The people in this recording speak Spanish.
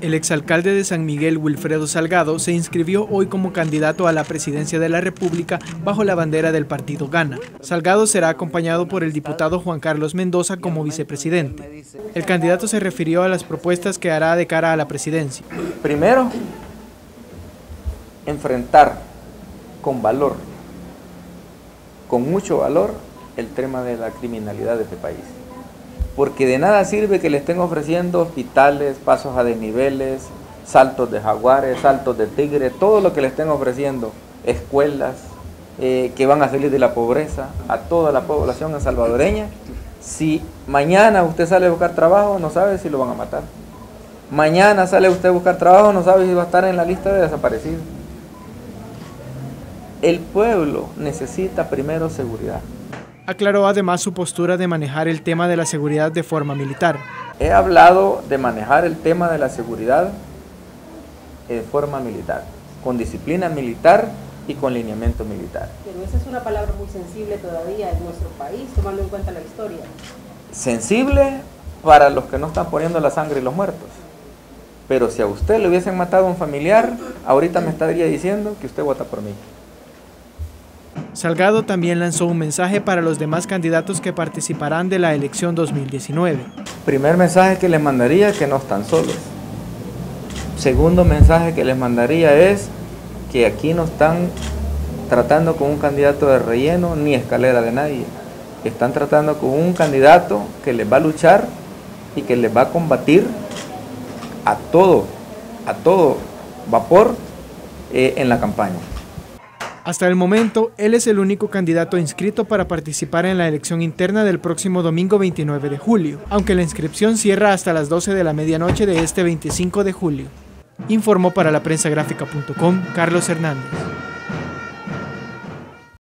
El exalcalde de San Miguel, Wilfredo Salgado, se inscribió hoy como candidato a la presidencia de la República bajo la bandera del partido Gana. Salgado será acompañado por el diputado Juan Carlos Mendoza como vicepresidente. El candidato se refirió a las propuestas que hará de cara a la presidencia. Primero, enfrentar con valor, con mucho valor, el tema de la criminalidad de este país porque de nada sirve que le estén ofreciendo hospitales, pasos a desniveles, saltos de jaguares, saltos de tigres, todo lo que le estén ofreciendo, escuelas eh, que van a salir de la pobreza a toda la población salvadoreña. Si mañana usted sale a buscar trabajo, no sabe si lo van a matar. Mañana sale usted a buscar trabajo, no sabe si va a estar en la lista de desaparecidos. El pueblo necesita primero seguridad. Aclaró además su postura de manejar el tema de la seguridad de forma militar. He hablado de manejar el tema de la seguridad de forma militar, con disciplina militar y con lineamiento militar. Pero esa es una palabra muy sensible todavía en nuestro país, tomando en cuenta la historia. Sensible para los que no están poniendo la sangre y los muertos. Pero si a usted le hubiesen matado a un familiar, ahorita me estaría diciendo que usted vota por mí. Salgado también lanzó un mensaje para los demás candidatos que participarán de la elección 2019. Primer mensaje que les mandaría es que no están solos. Segundo mensaje que les mandaría es que aquí no están tratando con un candidato de relleno ni escalera de nadie. Están tratando con un candidato que les va a luchar y que les va a combatir a todo, a todo vapor eh, en la campaña. Hasta el momento, él es el único candidato inscrito para participar en la elección interna del próximo domingo 29 de julio, aunque la inscripción cierra hasta las 12 de la medianoche de este 25 de julio. Informó para la prensa Carlos Hernández.